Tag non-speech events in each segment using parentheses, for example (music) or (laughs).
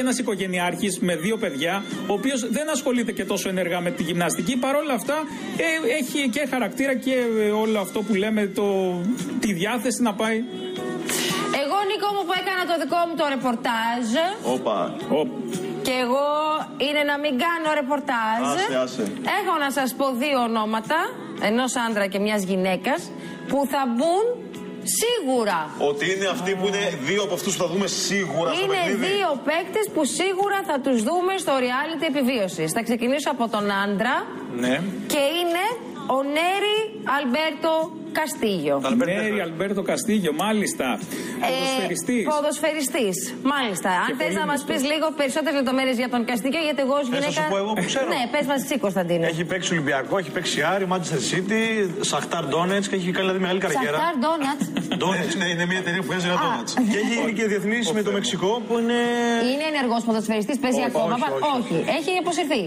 Ένας οικογενειάρχης με δύο παιδιά, ο οποίος δεν ασχολείται και τόσο ενεργά με τη γυμναστική, παρόλα αυτά ε, έχει και χαρακτήρα και ε, όλο αυτό που λέμε, το, τη διάθεση να πάει. Εγώ, Νίκο μου, που έκανα το δικό μου το ρεπορτάζ. Όπα. Και εγώ είναι να μην κάνω ρεπορτάζ. Άσε, άσε. Έχω να σας πω δύο ονόματα, ενός άντρα και μιας γυναίκας, που θα μπουν σίγουρα. Ότι είναι αυτοί που είναι δύο από αυτούς που θα δούμε σίγουρα στο Είναι παιχνίδι. δύο παίκτες που σίγουρα θα τους δούμε στο reality επιβίωσης. Θα ξεκινήσω από τον άντρα Ναι. και είναι ο Νέρι Αλμπέρτο Καστίγιο. Νέρι Αλμπέρτο Καστίγιο, μάλιστα. Ποδοσφαιριστή. Ε, ποδοσφαιριστής, μάλιστα. Αν Και θες πολύ να μας πεις γνωστός. λίγο περισσότερες λεπτομέρειες για τον Καστίγιο, γιατί εγώ ως να γυναίκα. σου πω εγώ που ξέρω. Ναι, πες μας εσύ, Κωνσταντίνε. Έχει παίξει Ολυμπιακό, έχει παίξει Άρη, Manchester City, Σαχτάρ Ντόνετ και έχει κάνει δηλαδή μεγάλη καριέρα. Σαχτάρ Ντόνατ. Ντόνετς. Είναι, είναι μια εταιρεία που βγάζει ένα ντόνατς. Και έχει γίνει και διεθνής με το Μεξικό που είναι. Είναι ενεργός ποδοσφαιριστής, παίζει Όχι, ακόμα. όχι, πα- όχι, όχι, έχει αποσυρθεί.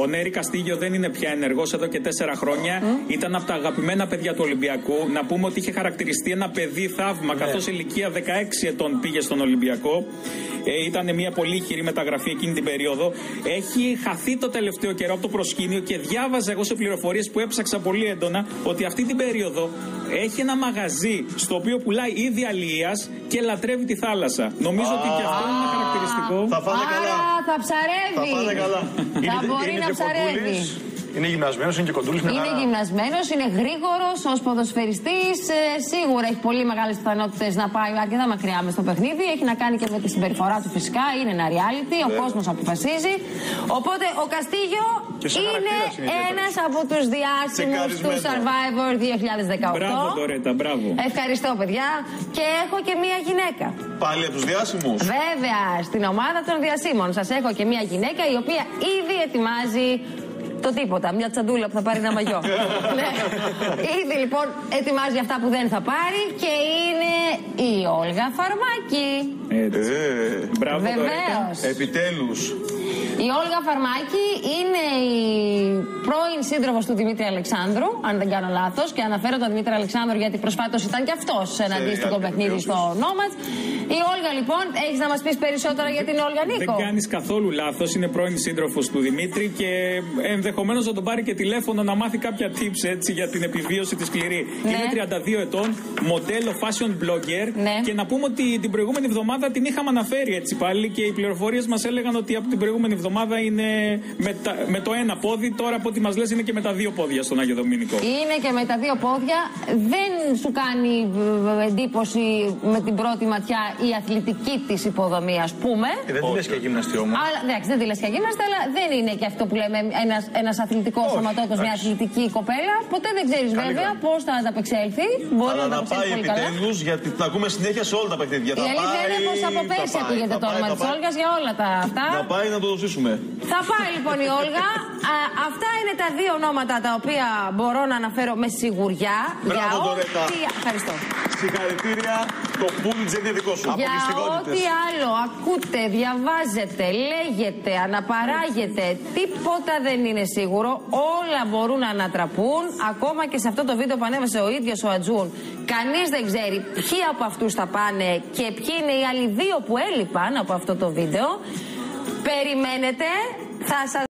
Ο Νέρι Καστίγιο δεν είναι πια ενεργός εδώ και τέσσερα χρόνια. Ήταν από τα αγαπημένα παιδιά του Ολυμπιακού. Να πούμε ότι είχε χαρακτηριστεί ένα παιδί θαύμα, καθώς ηλικία 16 ετών πήγε στον Ολυμπιακό. Ε, ήταν μια πολύ ηχηρή μεταγραφή εκείνη την περίοδο. Έχει χαθεί το τελευταίο καιρό από το προσκήνιο και διάβαζα εγώ σε πληροφορίες που έψαξα πολύ έντονα ότι αυτή την περίοδο έχει ένα μαγαζί στο οποίο πουλάει είδη αλληλείας και λατρεύει τη θάλασσα. Νομίζω ότι και αυτό είναι ένα χαρακτηριστικό. Θα φάνε καλά. Άρα θα ψαρεύει. Θα πάνε καλά. Θα μπορεί είναι να και ψαρεύει. Κοντούλης, Είναι γυμνασμένος, είναι και κοντούλης. Είναι γυμνασμένος, είναι γρήγορος ως ποδοσφαιριστής. σίγουρα έχει πολύ μεγάλες πιθανότητες να πάει αρκετά μακριά μες στο παιχνίδι. Έχει να κάνει και με τη συμπεριφορά του φυσικά. Είναι ένα reality. Ο κόσμος αποφασίζει. Οπότε ο Καστίγιο Και σαν είναι χαρακτήρας είναι ένας από τους διάσημους του Τσεκαρισμένο. Survivor 2018. Μπράβο, Ντορέτα, μπράβο. Ευχαριστώ, παιδιά. Και έχω και μία γυναίκα. Πάλι από τους διάσημους. Βέβαια, στην ομάδα των διασύμων σας έχω και μία γυναίκα η οποία ήδη ετοιμάζει το τίποτα. Μια τσαντούλα που θα πάρει ένα μαγιό. (laughs) ναι. Ήδη λοιπόν ετοιμάζει αυτά που δεν θα πάρει και είναι η Όλγα Φαρμάκη. Έτσι. Ε, Μπράβο, Ντορέτα. Βεβαίως. Επιτέλους. Η Όλγα Φαρμάκη είναι η πρώην σύντροφος του Δημήτρη Αλεξάνδρου, αν δεν κάνω λάθος. Και αναφέρω τον Δημήτρη Αλεξάνδρου γιατί προσφάτως ήταν και αυτός σε ένα Σε αντίστοιχο reality παιχνίδι στο Νόματ. Η Όλγα λοιπόν, έχεις να μας πεις περισσότερα για την Όλγα Δεν Νίκο. κάνεις καθόλου λάθος. Είναι πρώην σύντροφος του Δημήτρη και ενδεχομένως να τον πάρει και τηλέφωνο να μάθει κάποια tips έτσι για την επιβίωση της σκληρή. Ναι. Είναι 32 ετών, μοντέλο fashion blogger. Ναι. Και να πούμε ότι την προηγούμενη εβδομάδα την είχαμε αναφέρει έτσι πάλι και οι πληροφορίες μας έλεγαν ότι από την προηγούμενη εβδομάδα είναι με, τα- με το ένα πόδι. Τώρα από ό,τι μας λες είναι και με τα δύο πόδια στον Άγιο Δομήνικο. Είναι και με τα δύο πόδια. Δεν σου κάνει ε, εντύπωση με την πρώτη ματιά η αθλητική της υποδομή, α πούμε. Ε, δεν τη λες και γυμναστή όμως. Αλλά εντάξει, δεν τη λες και γύμναστα, αλλά δεν είναι και αυτό που λέμε ένας, ένας αθλητικός Όχι, σωματότος, μια εντάξει. αθλητική κοπέλα. Ποτέ δεν ξέρεις Καλή βέβαια γραμμή. πώς θα ανταπεξέλθει. Μπορεί Αλλά να να ανταπεξέλθει πάει πολύ καλά. επιτέλους γιατί την ακούμε συνέχεια σε όλα τα παιχνίδια. Η Θα αλήθεια είναι πάει, πως από θα πέρσι πάει, ακούγεται θα το πάει, όνομα θα τη πάει. Όλγας για όλα τα αυτά. Να πάει να το ζήσουμε. Θα πάει λοιπόν η Όλγα. Α, αυτά είναι τα δύο ονόματα τα οποία μπορώ να αναφέρω με σιγουριά. Μπράβο, για Ντορέτα. ό,τι. Ευχαριστώ. Συγχαρητήρια. Το πούλιτζερ είναι δικό σου. Για ό,τι άλλο ακούτε, διαβάζετε, λέγετε, αναπαράγετε, τίποτα δεν είναι σίγουρο. Όλα μπορούν να ανατραπούν. Ακόμα και σε αυτό το βίντεο που ανέβασε ο ίδιος ο Ατζούν. Κανείς δεν ξέρει ποιοι από αυτούς θα πάνε και ποιοι είναι οι άλλοι δύο που έλειπαν από αυτό το βίντεο. Περιμένετε, θα σας